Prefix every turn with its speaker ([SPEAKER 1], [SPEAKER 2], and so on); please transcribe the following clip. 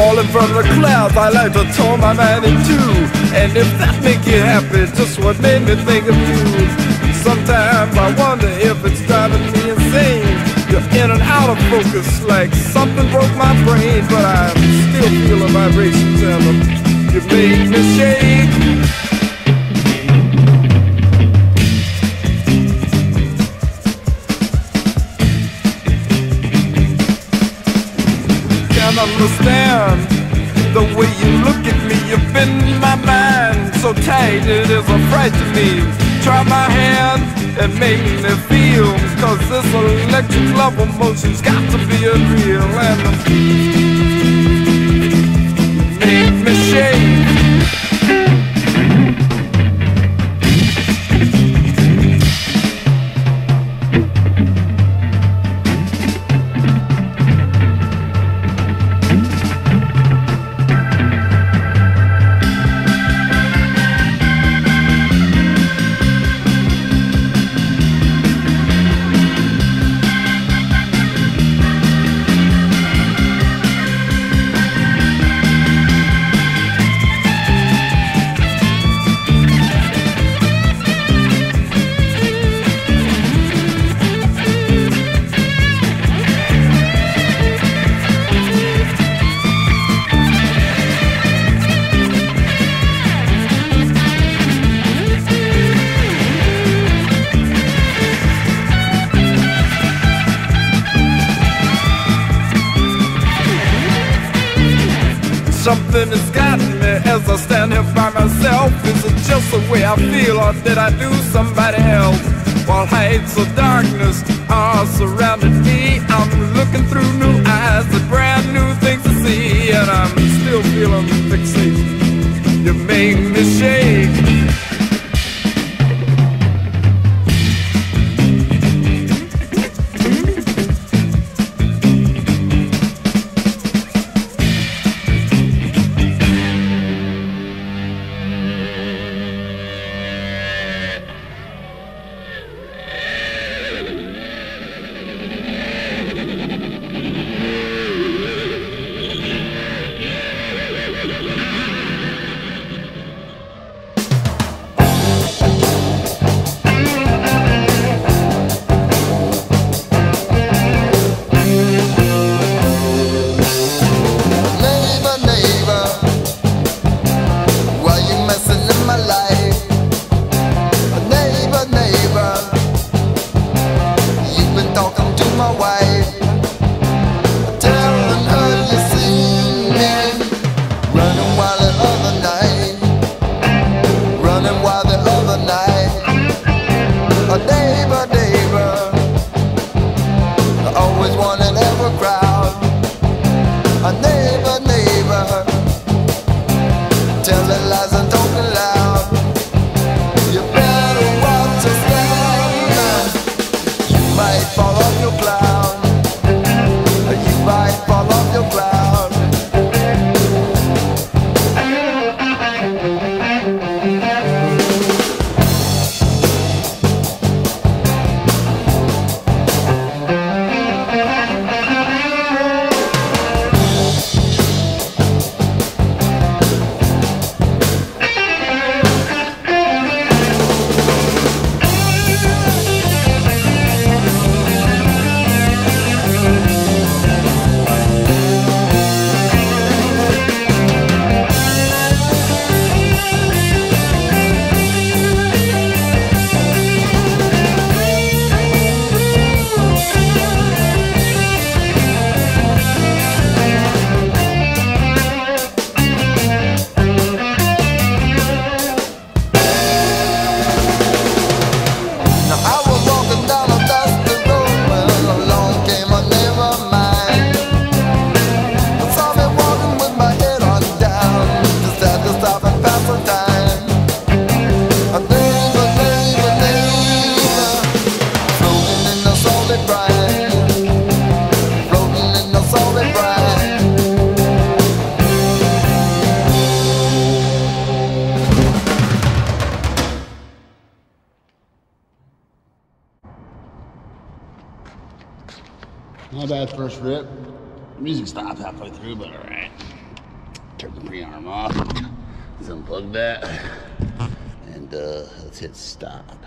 [SPEAKER 1] Falling from the clouds, I like to turn my mind in two. And if that make you happy, just what made me think of you. Sometimes I wonder if it's driving me insane. You're in and out of focus, like something broke my brain, but I still feel vibrations and. You make me shake. Understand the way you look at me. You've been my mind so tight it is a fright to me. Try my hand and make me feel. Cause this electric love emotion's got to be unreal. And make me shake. Something has gotten me as I stand here by myself. Is it just the way I feel, or did I do somebody else? While heights of darkness are surrounding me, I'm looking through new eyes at brand new things to see, and I'm still feeling fixation. You make me shake.
[SPEAKER 2] Bad first rip. Music stopped halfway through, but alright. Turn the pre-arm off. Let's unplug that. And uh, let's hit stop.